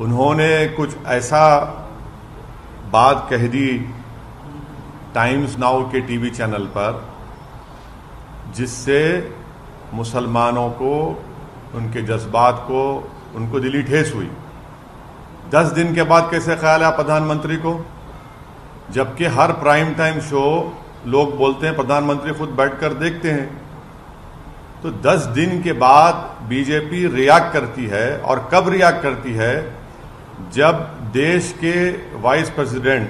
उन्होंने कुछ ऐसा बात कह दी टाइम्स नाउ के टीवी चैनल पर, जिससे मुसलमानों को, उनके जज्बात को, उनको दिली ठेस हुई। दस दिन के बाद कैसे ख्याल है प्रधानमंत्री को? जबकि हर प्राइम टाइम शो लोग बोलते हैं, प्रधानमंत्री खुद बैठकर देखते हैं। तो 10 दिन के बाद बीजेपी रिएक्ट करती है, और कब रिएक्ट करती है? जब देश के वाइस प्रेसिडेंट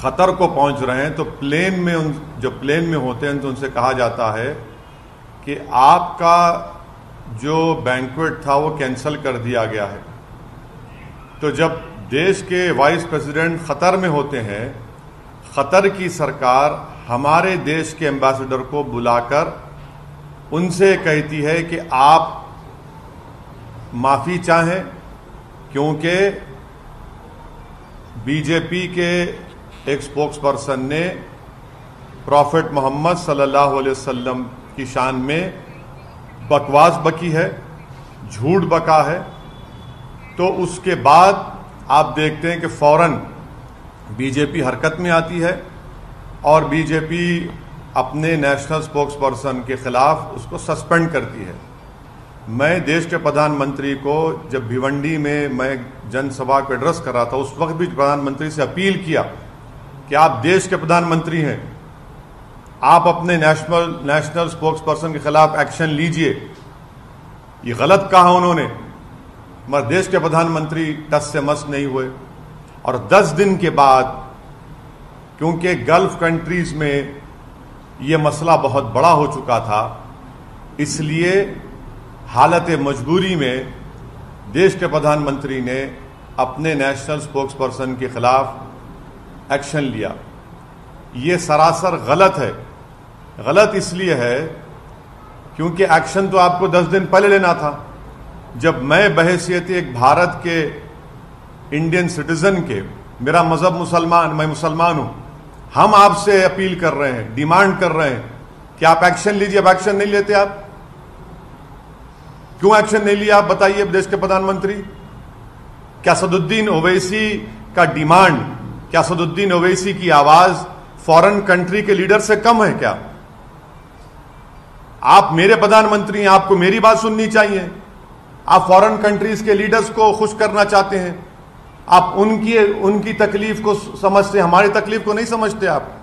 खतर को पहुँच रहे हैं तो प्लेन में उन, जो प्लेन में होते हैं तो उनसे कहा जाता है कि आपका जो बैंकुएट था, वो कैंसिल कर दिया गया है। तो जब देश के वाइस प्रेसिडेंट खतर में होते हैं, खतर की सरकार हमारे देश के एम्बेसडर को बुलाकर उनसे कहती है कि आप माफ़ी चाहें क्योंकि बीजेपी के एक स्पोक्स पर्सन ने प्रॉफिट मोहम्मद सल्लल्लाहु अलैहि वसल्लम की शान में बकवास बकी है, झूठ बका है। तो उसके बाद आप देखते हैं कि फ़ौरन बीजेपी हरकत में आती है और बीजेपी अपने नेशनल स्पोक्स पर्सन के खिलाफ उसको सस्पेंड करती है। मैं देश के प्रधानमंत्री को जब भिवंडी में मैं जनसभा को एड्रेस कर रहा था, उस वक्त भी प्रधानमंत्री से अपील किया कि आप देश के प्रधानमंत्री हैं। आप अपने नेशनल नेशनल स्पोक्स पर्सन के खिलाफ एक्शन लीजिए। ये गलत कहा उन्होंने। मगर देश के प्रधानमंत्री टस से मस नहीं हुए। और 10 दिन के बाद, क्योंकि गल्फ कंट्रीज़ में ये मसला बहुत बड़ा हो चुका था, इसलिए हालत मजबूरी में देश के प्रधानमंत्री ने अपने नेशनल स्पोक्स पर्सन के खिलाफ एक्शन लिया। ये सरासर गलत है। गलत इसलिए है क्योंकि एक्शन तो आपको दस दिन पहले लेना था। जब मैं बहसीत एक भारत के इंडियन सिटीजन के, मेरा मज़हब मुसलमान, मैं मुसलमान हूँ। हम आपसे अपील कर रहे हैं, डिमांड कर रहे हैं कि आप एक्शन लीजिए, अब एक्शन नहीं लेते आप। क्यों एक्शन नहीं लिया? आप बताइए, देश के प्रधानमंत्री। क्या सदुद्दीन ओवैसी का डिमांड क्या सदुद्दीन ओवैसी की आवाज़ फॉरेन कंट्री के लीडर से कम है क्या? आप मेरे प्रधानमंत्री हैं, आपको मेरी बात सुननी चाहिए। आप फॉरेन कंट्रीज़ के लीडर्स को खुश करना चाहते हैं। आप उनकी उनकी तकलीफ़ को समझते, हमारी तकलीफ़ को नहीं समझते आप।